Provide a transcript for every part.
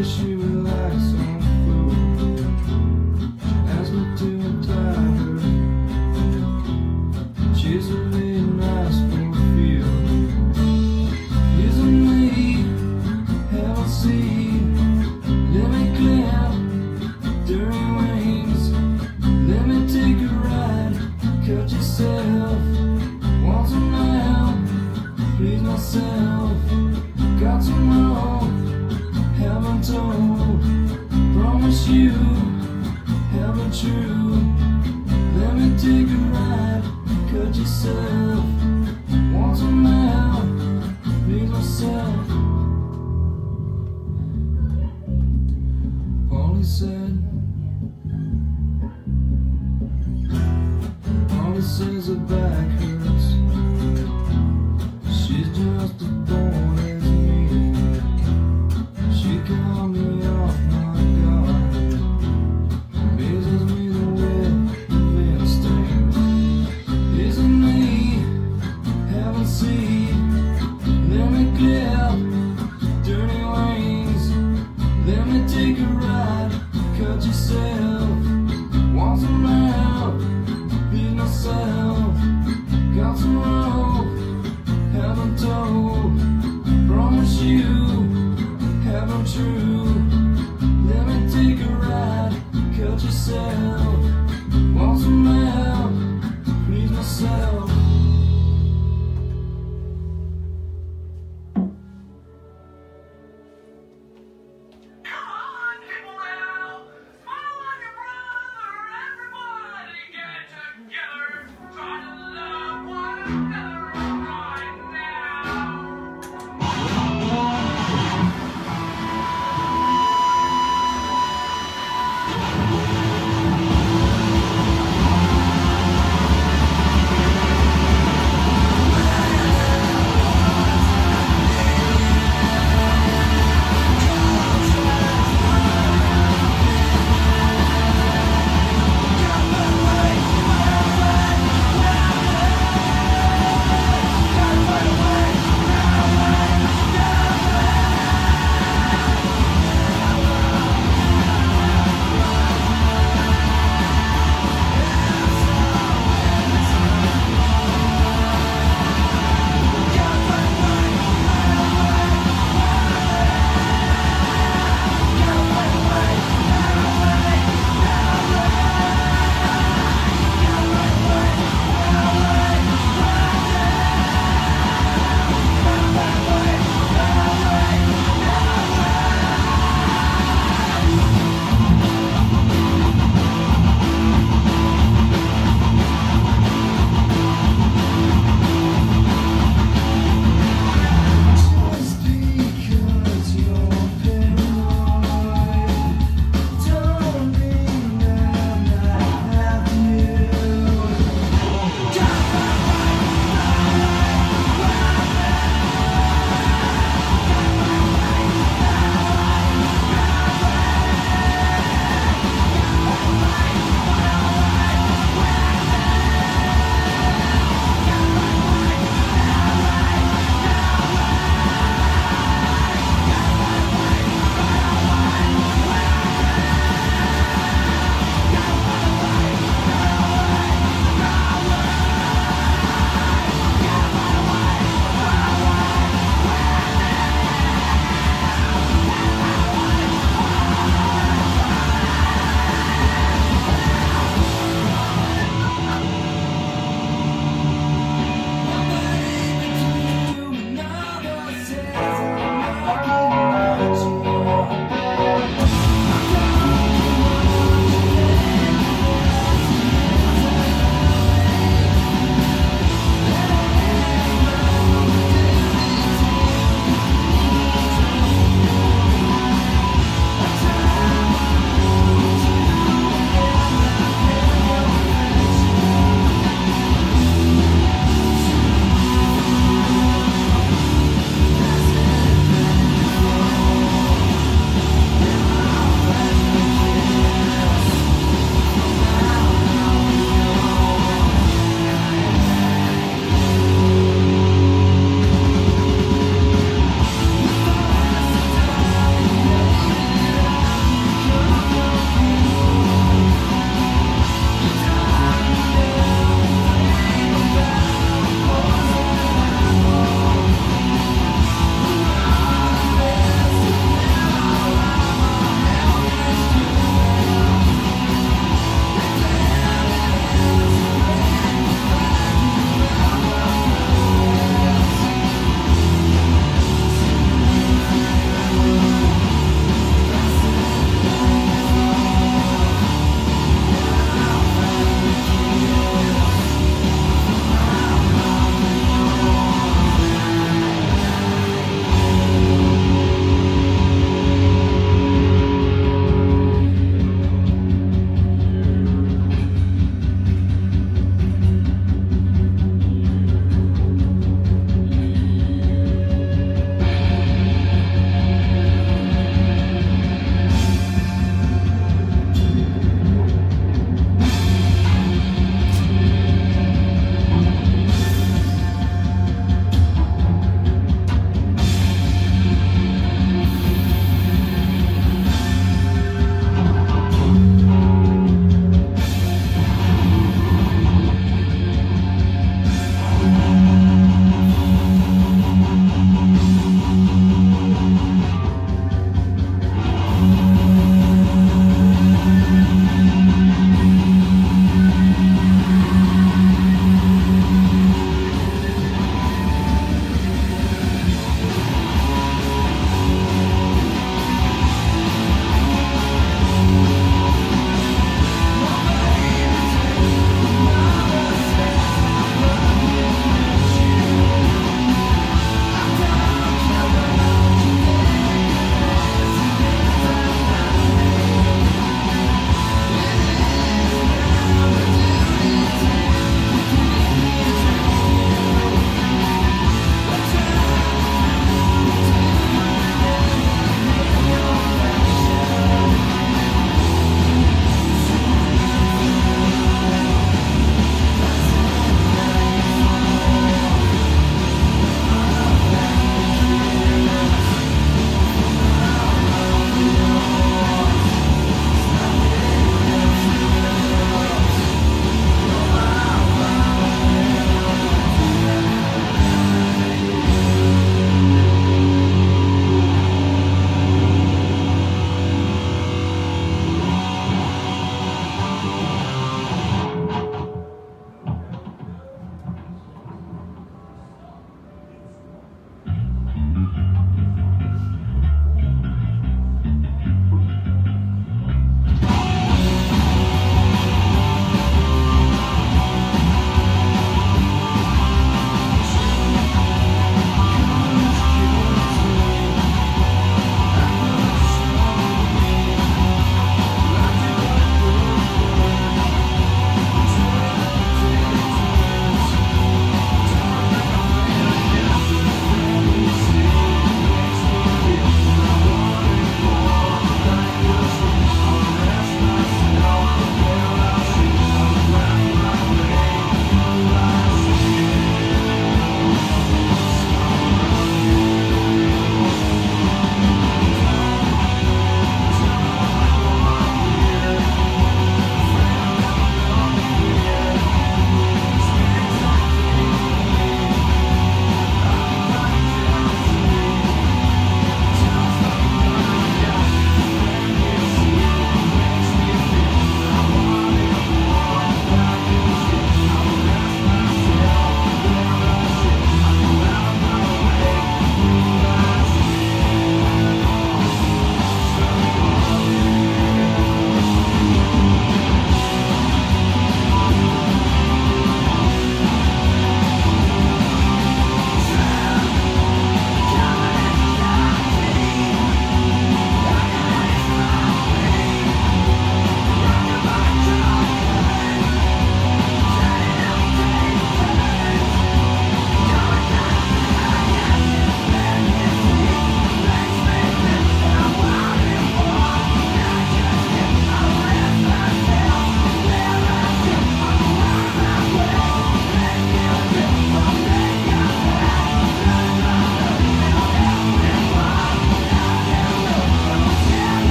Maybe she would take a ride? Could you say?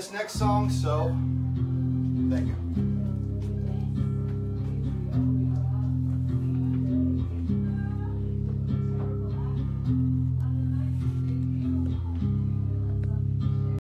This next song, so